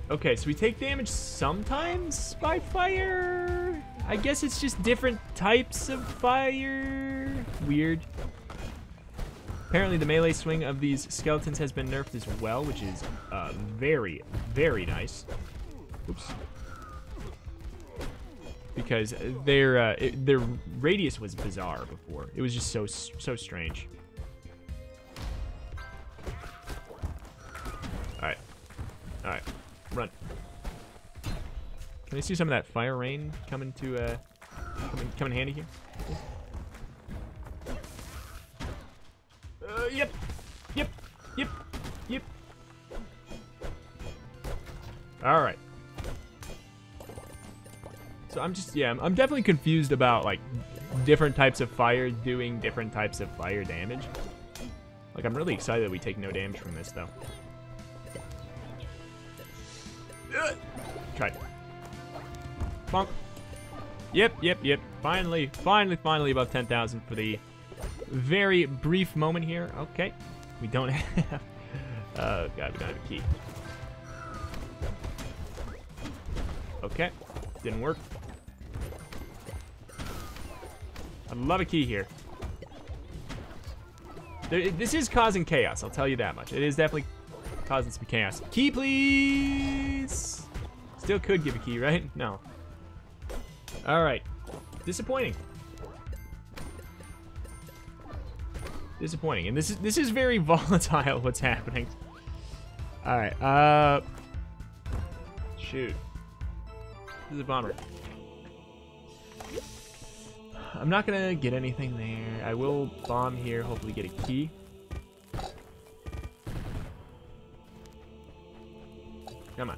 Okay, so we take damage sometimes by fire? I guess it's just different types of fire. Weird. Apparently the melee swing of these skeletons has been nerfed as well, which is uh, very, very nice. Oops. Because their uh, it, their radius was bizarre before. It was just so so strange. All right, all right, run. Can I see some of that fire rain coming to uh, coming, coming handy here? I'm just, yeah, I'm definitely confused about, like, different types of fire doing different types of fire damage. Like, I'm really excited that we take no damage from this, though. Try. Bonk. Yep, yep, yep. Finally, finally, finally above 10,000 for the very brief moment here. Okay. We don't have... Oh, God, we don't have a key. Okay. Didn't work. I'd love a key here. There, this is causing chaos, I'll tell you that much. It is definitely causing some chaos. Key, please! Still could give a key, right? No. Alright. Disappointing. disappointing. And this is this is very volatile what's happening. Alright, uh shoot. This is a bummer. I'm not gonna get anything there. I will bomb here, hopefully get a key. Come on.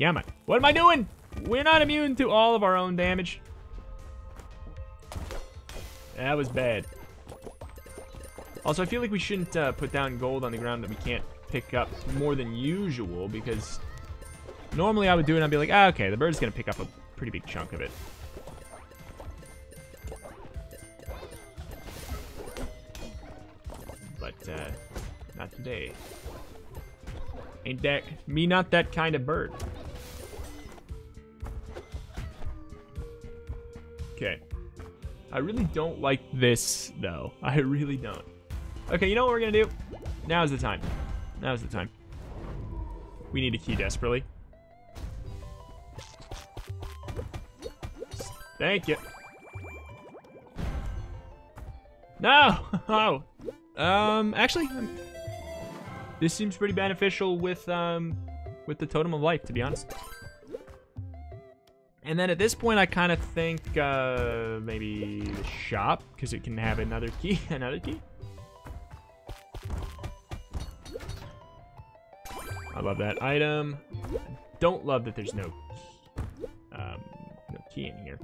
Come on. What am I doing? We're not immune to all of our own damage. That was bad. Also, I feel like we shouldn't uh, put down gold on the ground that we can't pick up more than usual because normally I would do it and I'd be like, ah, okay, the bird's going to pick up a pretty big chunk of it. Uh, not today. Ain't that, me not that kind of bird. Okay. I really don't like this, though. I really don't. Okay, you know what we're gonna do? Now's the time. Now's the time. We need a key desperately. Thank you. No! Oh! Um, actually, this seems pretty beneficial with, um, with the Totem of Life, to be honest. And then at this point, I kind of think, uh, maybe the shop, because it can have another key. another key? I love that item. Don't love that there's no, um, no key in here.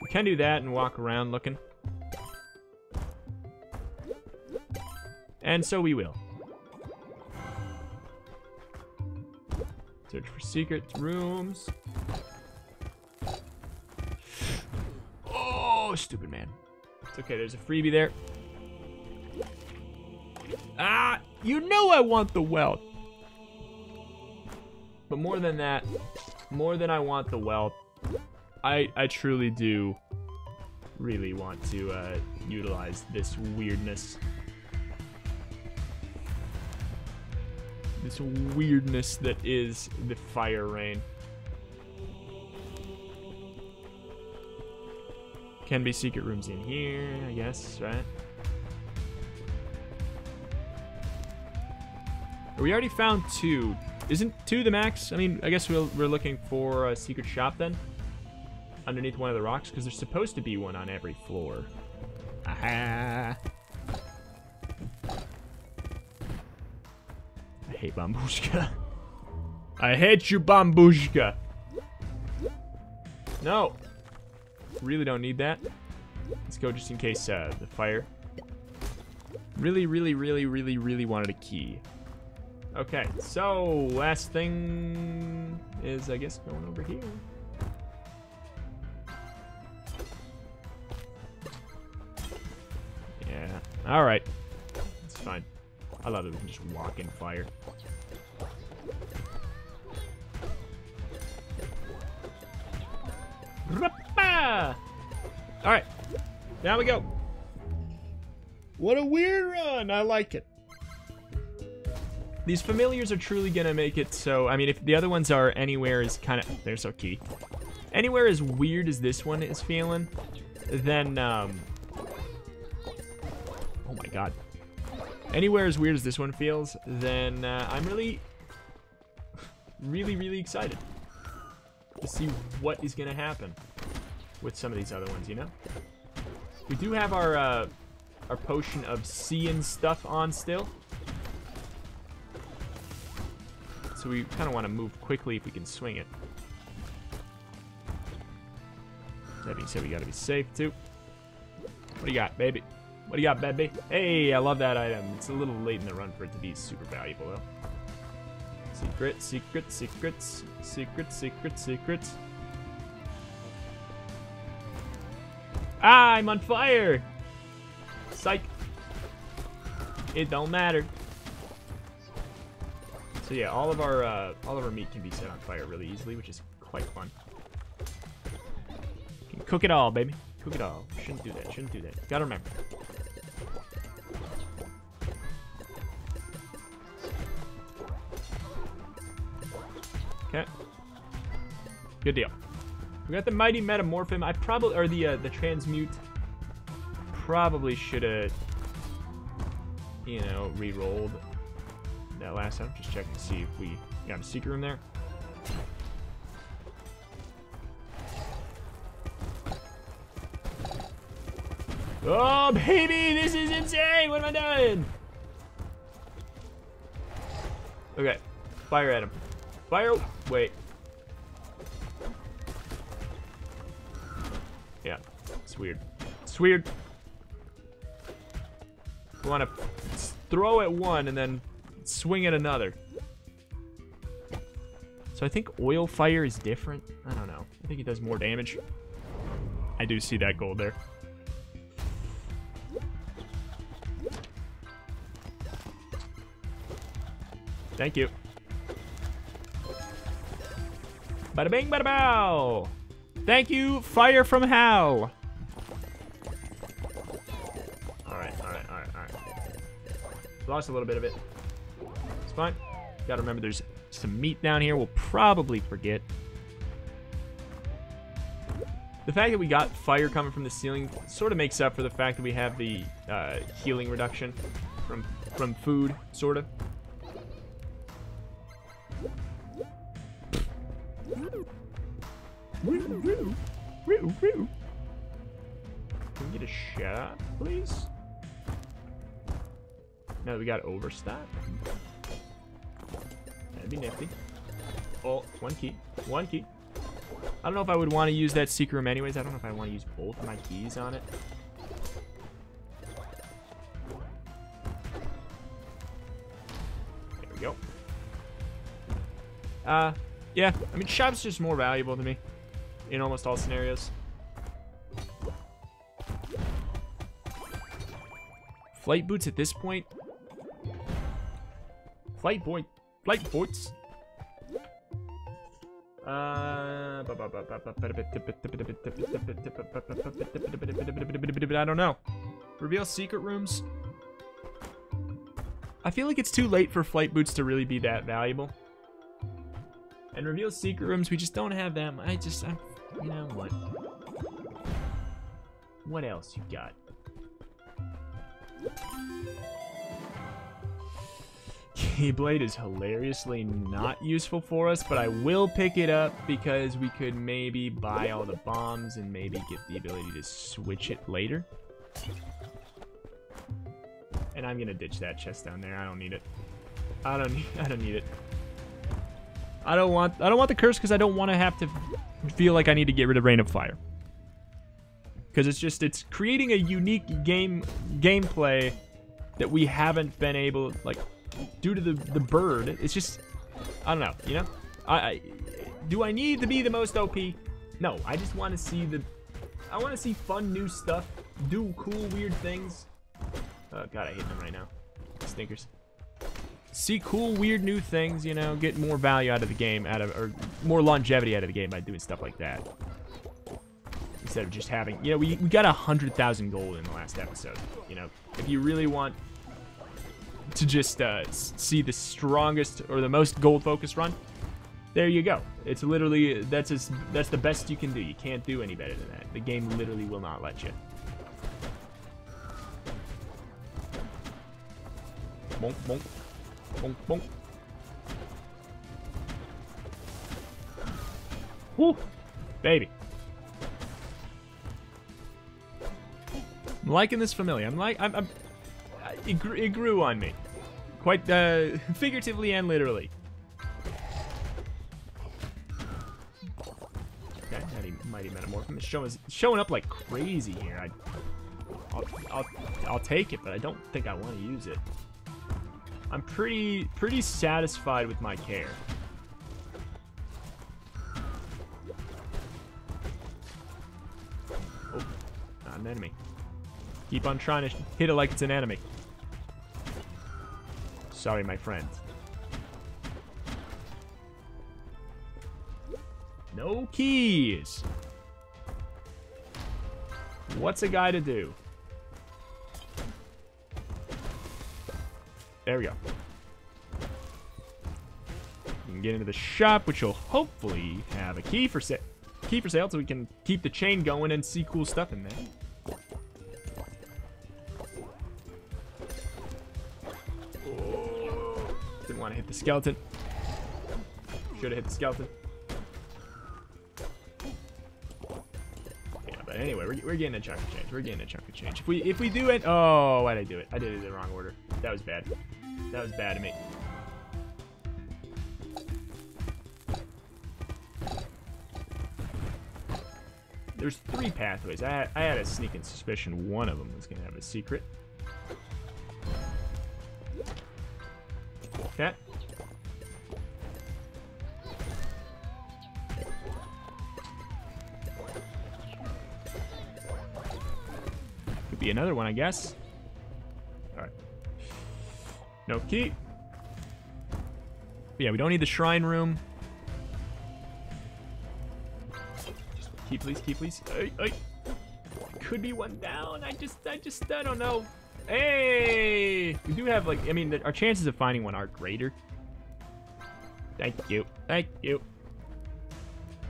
We can do that and walk around looking. And so we will. Search for secret rooms. Oh, stupid man. It's okay, there's a freebie there. Ah, you know I want the wealth. But more than that, more than I want the wealth, I, I truly do really want to uh, utilize this weirdness. This weirdness that is the fire rain. Can be secret rooms in here, I guess, right? We already found two. Isn't two the max? I mean, I guess we'll, we're looking for a secret shop then? Underneath one of the rocks? Because there's supposed to be one on every floor. Aha! I hate Bambushka. I hate you, Bambushka! No! Really don't need that. Let's go just in case uh, the fire. Really, really, really, really, really wanted a key. Okay, so last thing is, I guess, going over here. Yeah, all right. It's fine. I love that we can just walk in fire. All right, Now we go. What a weird run. I like it. These familiars are truly gonna make it so, I mean, if the other ones are anywhere is kind of, they're so key. Anywhere as weird as this one is feeling, then, um, oh my god. Anywhere as weird as this one feels, then uh, I'm really, really, really excited to see what is gonna happen with some of these other ones, you know? We do have our, uh, our potion of seeing stuff on still. So we kind of want to move quickly if we can swing it. That being said, we got to be safe too. What do you got, baby? What do you got, baby? Hey, I love that item. It's a little late in the run for it to be super valuable, though. Secret, secret, secrets, secret, secret, secrets. Ah, I'm on fire! Psych. It don't matter. So yeah, all of our uh, all of our meat can be set on fire really easily, which is quite fun. Cook it all, baby. Cook it all. Shouldn't do that. Shouldn't do that. Gotta remember. Okay. Good deal. We got the mighty metamorphin. I probably or the uh, the transmute. Probably should have, you know, re-rolled that last time. Just checking to see if we got a secret room there. Oh, baby, this is insane. What am I doing? Okay, fire at him. Fire. Wait. Yeah, it's weird. It's weird. We want to throw at one and then swing at another. So I think oil fire is different. I don't know. I think it does more damage. I do see that gold there. Thank you. Bada bing, bada bow. Thank you, fire from hell. Lost a little bit of it. It's fine. Gotta remember there's some meat down here we'll probably forget. The fact that we got fire coming from the ceiling sort of makes up for the fact that we have the uh, healing reduction from from food, sort of. Can we get a shot, please? No, we got overstock. That'd be nifty. Oh, one key. One key. I don't know if I would want to use that secret room anyways. I don't know if I want to use both my keys on it. There we go. Uh, yeah. I mean, shop's just more valuable to me in almost all scenarios. Flight boots at this point. Flight boy. Flight boots. Uh, I don't know. Reveal secret rooms. I feel like it's too late for flight boots to really be that valuable. And reveal secret rooms, we just don't have them. I just, I'm, you know what? What else you got? Keyblade is hilariously not useful for us, but I will pick it up because we could maybe buy all the bombs and maybe get the ability to switch it later. And I'm gonna ditch that chest down there. I don't need it. I don't need. I don't need it. I don't want. I don't want the curse because I don't want to have to feel like I need to get rid of Rain of Fire. Because it's just it's creating a unique game gameplay that we haven't been able like due to the the bird. It's just I don't know. You know, I, I do I need to be the most OP? No, I just want to see the I want to see fun new stuff, do cool weird things. Oh god, I hate them right now. Stinkers. See cool weird new things, you know, get more value out of the game, out of or more longevity out of the game by doing stuff like that. Instead of just having, you know, we, we got a hundred thousand gold in the last episode. You know, if you really want to just uh, see the strongest or the most gold focused run, there you go. It's literally that's as, that's the best you can do. You can't do any better than that. The game literally will not let you. Bonk, bonk, bonk, bonk. Woo, baby. I'm liking this familiar. I'm like, I'm, I'm it, grew, it grew on me. Quite uh, figuratively and literally. Okay, mighty, mighty metamorph. It's showing, showing up like crazy here. I, I'll, I'll, I'll take it, but I don't think I want to use it. I'm pretty, pretty satisfied with my care. Oh, not an enemy. Keep on trying to hit it like it's an enemy. Sorry, my friend. No keys. What's a guy to do? There we go. We can get into the shop, which will hopefully have a key for sale. Key for sale, so we can keep the chain going and see cool stuff in there. Oh, didn't want to hit the skeleton. Should have hit the skeleton. Yeah, but anyway, we're, we're getting a chunk of change. We're getting a chunk of change. If we if we do it, oh, why'd I do it? I did it in the wrong order. That was bad. That was bad of me. There's three pathways. I had, I had a sneaking suspicion one of them was going to have a secret. Okay. Could be another one, I guess. No key. But yeah, we don't need the shrine room. Key, please, key, please. Could be one down. I just, I just, I don't know. Hey! We do have, like, I mean, our chances of finding one are greater. Thank you. Thank you.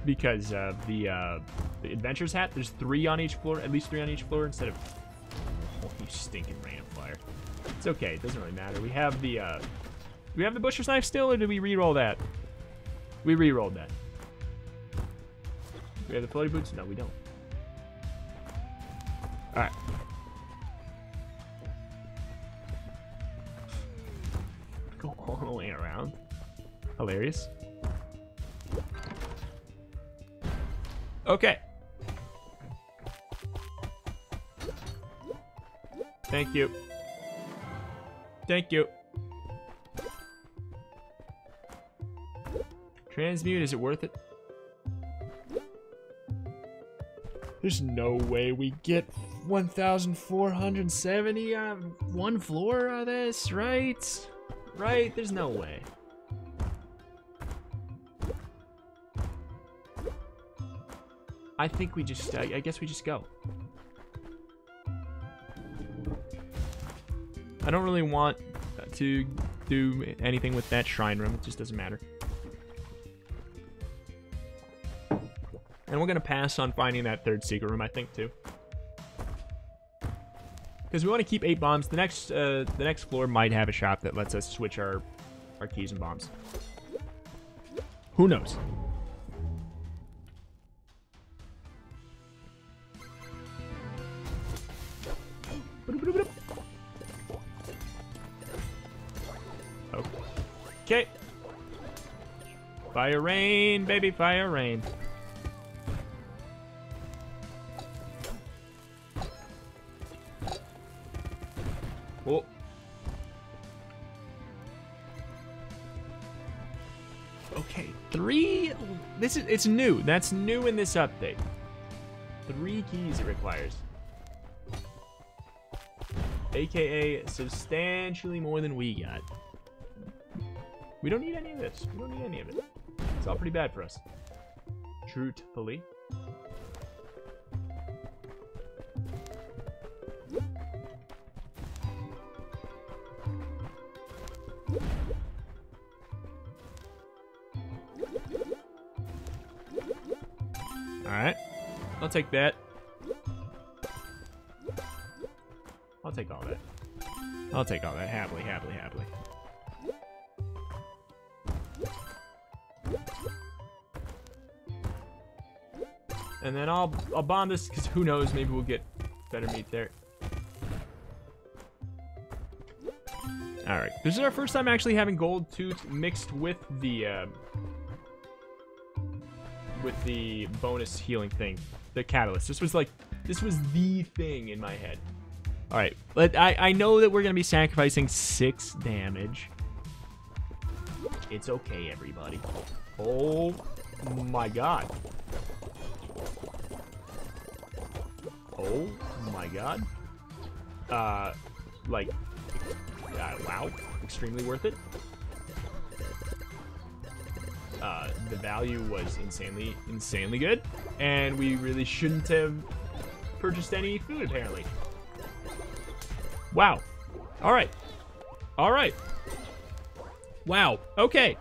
Because of the, uh, the adventurers hat. There's three on each floor, at least three on each floor instead of. Oh, you stinking rain of fire. It's okay. It doesn't really matter. We have the. uh... Do we have the butcher's knife still, or did we re-roll that? We re-rolled that. Do we have the floaty boots? No, we don't. All right. Go all the way around. Hilarious. Okay. Thank you. Thank you. Transmute, is it worth it? There's no way we get 1,470 on one floor of this, right? Right? There's no way. I think we just, I, I guess we just go. I don't really want to do anything with that shrine room. It just doesn't matter. And we're going to pass on finding that third secret room, I think, too. Because we want to keep eight bombs. The next uh, the next floor might have a shop that lets us switch our, our keys and bombs. Who knows? Fire rain, baby, fire rain. Oh. Okay, three. This is it's new. That's new in this update. Three keys it requires. AKA substantially more than we got. We don't need any of this. We don't need any of it. It's all pretty bad for us. Truthfully. Alright. I'll take that. I'll take all that. I'll take all that happily, happily, happily. And then I'll I'll bomb this because who knows, maybe we'll get better meat there. Alright, this is our first time actually having gold tooth mixed with the uh, with the bonus healing thing, the catalyst. This was like this was the thing in my head. All right, but I I know that we're gonna be sacrificing six damage. It's okay, everybody. Oh my god. Oh my god. Uh, like, uh, wow, extremely worth it. Uh, the value was insanely, insanely good, and we really shouldn't have purchased any food, apparently. Wow. All right. All right. Wow. Okay.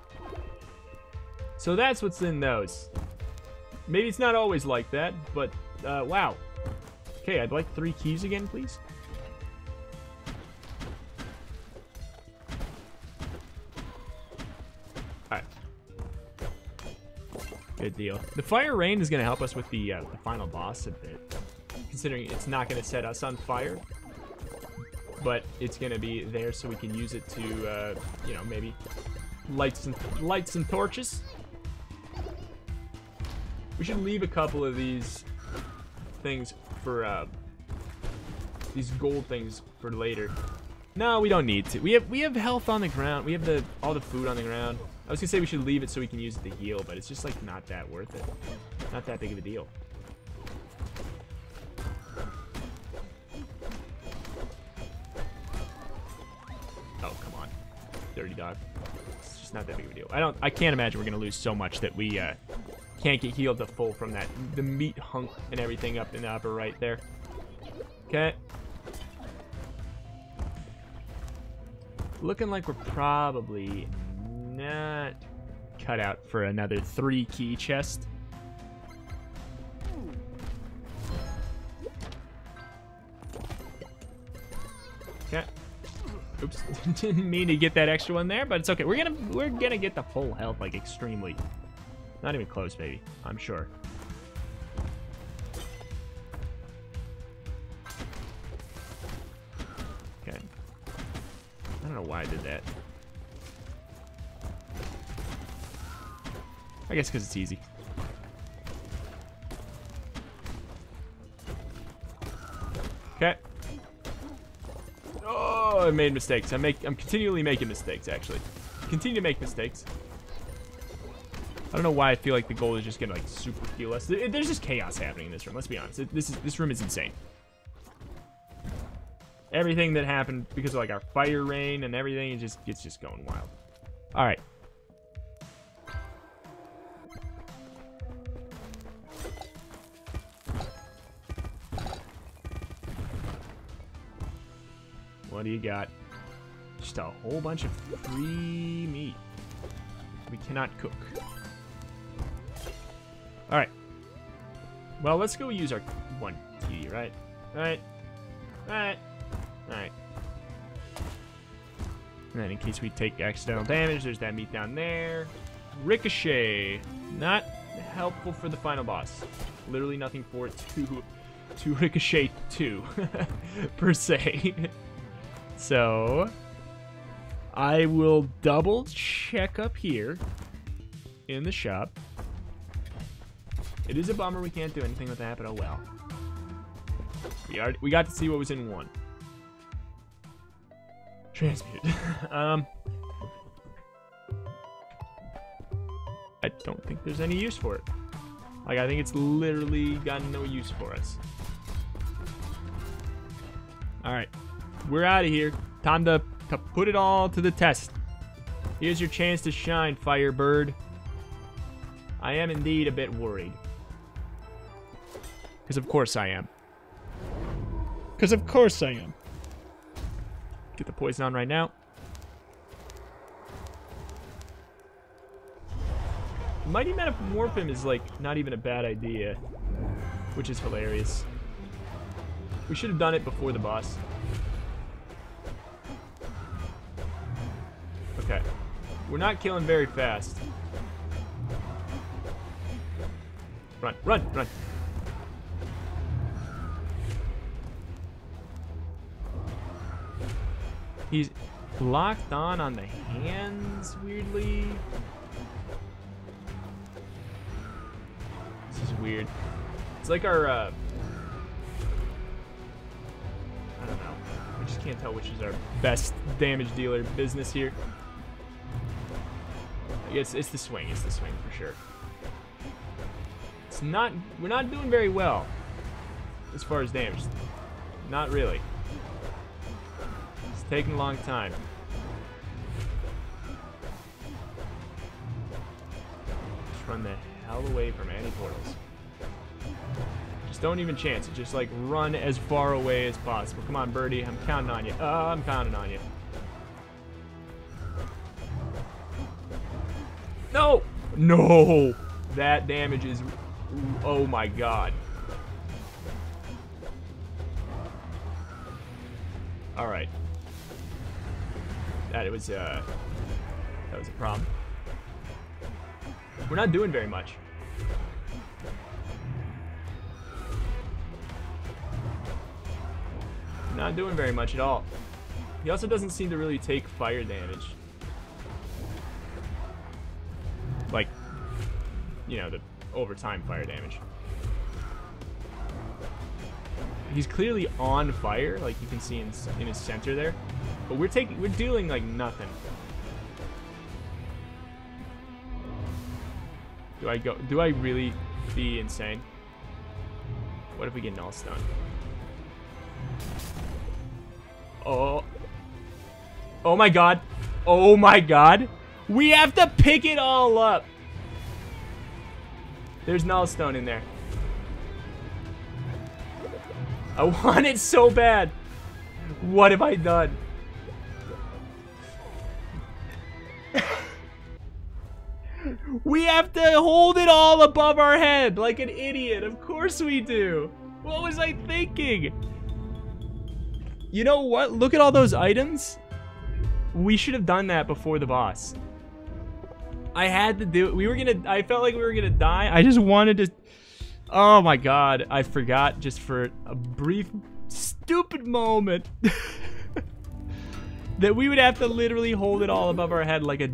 So that's what's in those. Maybe it's not always like that, but uh, wow. Okay, I'd like three keys again, please. Alright. Good deal. The fire rain is going to help us with the, uh, the final boss a bit. Considering it's not going to set us on fire. But it's going to be there so we can use it to, uh, you know, maybe light some, light some torches. We should leave a couple of these things for uh, these gold things for later. No, we don't need to. We have we have health on the ground. We have the all the food on the ground. I was gonna say we should leave it so we can use it to heal, but it's just like not that worth it. Not that big of a deal. Oh come on, dirty dog. It's just not that big of a deal. I don't. I can't imagine we're gonna lose so much that we uh, can't get healed to full from that. The meat hunk and everything up in the upper right there. Okay. Looking like we're probably not cut out for another three key chest. Okay. Oops, didn't mean to get that extra one there, but it's okay. We're gonna we're gonna get the full health like extremely not even close, baby. I'm sure. Okay. I don't know why I did that. I guess because it's easy. Okay. Oh, I made mistakes. I make. I'm continually making mistakes. Actually, continue to make mistakes. I don't know why I feel like the goal is just gonna like super heal us. There's just chaos happening in this room. Let's be honest. This is this room is insane. Everything that happened because of like our fire rain and everything, it just gets just going wild. All right. What do you got? Just a whole bunch of free meat. We cannot cook. Well, let's go use our one key, right? Right? Right? Alright. And then in case we take accidental damage, there's that meat down there. Ricochet. Not helpful for the final boss. Literally nothing for it to, to ricochet to, per se. So, I will double check up here in the shop. It is a bummer we can't do anything with that, but oh well. We already, we got to see what was in one. Transmute. um, I don't think there's any use for it. Like, I think it's literally got no use for us. Alright. We're out of here. Time to, to put it all to the test. Here's your chance to shine, Firebird. I am indeed a bit worried. Because of course I am. Because of course I am. Get the poison on right now. Mighty Metamorphin is like not even a bad idea. Which is hilarious. We should have done it before the boss. Okay. We're not killing very fast. Run, run, run. He's locked on on the hands, weirdly. This is weird. It's like our, uh... I don't know. I just can't tell which is our best damage dealer business here. It's, it's the swing. It's the swing for sure. It's not... We're not doing very well as far as damage. Not really. Taking a long time. Just run the hell away from any portals. Just don't even chance it. Just like run as far away as possible. Come on, Birdie. I'm counting on you. Uh, I'm counting on you. No! No! That damage is... Oh my god. Alright. That it was, uh... That was a problem. We're not doing very much. Not doing very much at all. He also doesn't seem to really take fire damage. Like, you know, the overtime fire damage. He's clearly on fire, like you can see in, in his center there. But we're taking, we're dealing like nothing. Do I go, do I really be insane? What if we get Nullstone? Oh. Oh my god. Oh my god. We have to pick it all up. There's Nullstone in there. I want it so bad. What have I done? We have to hold it all above our head like an idiot. Of course we do. What was I thinking? You know what? Look at all those items. We should have done that before the boss. I had to do it. We were gonna. I felt like we were gonna die. I just wanted to. Oh my god! I forgot just for a brief, stupid moment that we would have to literally hold it all above our head like a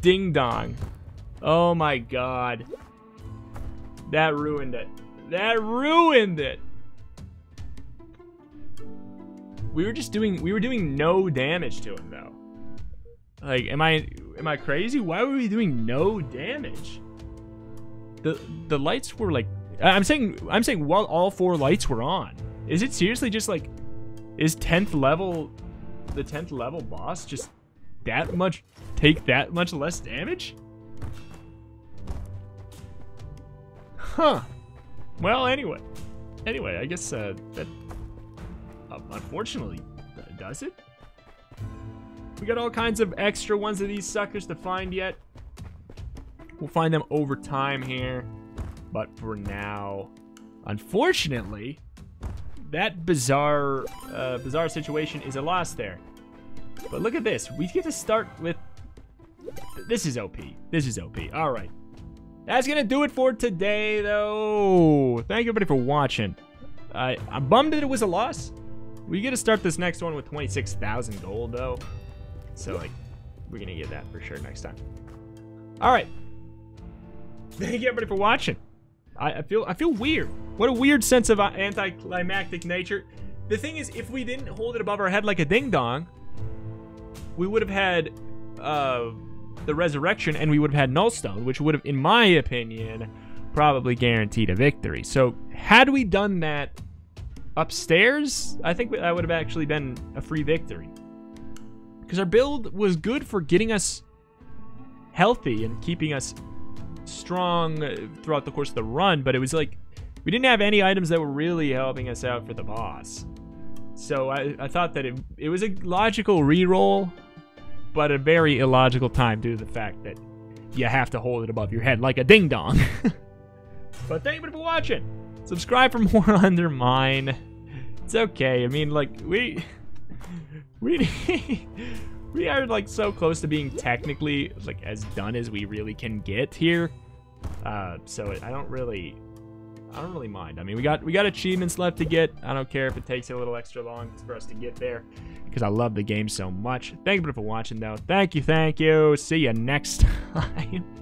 ding dong. Oh my god! That ruined it. That ruined it. We were just doing. We were doing no damage to him though. Like, am I am I crazy? Why were we doing no damage? The the lights were like I'm saying I'm saying while all four lights were on. Is it seriously just like is 10th level the 10th level boss just that much take that much less damage? Huh. Well, anyway. Anyway, I guess uh, that uh, unfortunately does it. We got all kinds of extra ones of these suckers to find yet. We'll find them over time here. But for now, unfortunately, that bizarre, uh, bizarre situation is a loss there. But look at this. We get to start with... This is OP. This is OP. All right. That's to do it for today, though. Thank you, everybody, for watching. I, I'm bummed that it was a loss. We get to start this next one with 26,000 gold, though. So, like, we're to get that for sure next time. All right. Thank you, everybody, for watching. I, I feel I feel weird. What a weird sense of uh, anticlimactic nature. The thing is, if we didn't hold it above our head like a ding-dong, we would have had uh, the resurrection and we would have had nullstone, which would have, in my opinion, probably guaranteed a victory. So had we done that upstairs, I think that would have actually been a free victory because our build was good for getting us healthy and keeping us strong uh, throughout the course of the run, but it was like we didn't have any items that were really helping us out for the boss. So I, I thought that it, it was a logical reroll, but a very illogical time due to the fact that you have to hold it above your head like a ding dong. but thank you for watching. Subscribe for more Undermine. It's okay. I mean, like, we we we are like so close to being technically like as done as we really can get here. Uh, so I don't really, I don't really mind. I mean, we got we got achievements left to get. I don't care if it takes a little extra long for us to get there, because I love the game so much. Thank you for watching, though. Thank you, thank you. See you next time.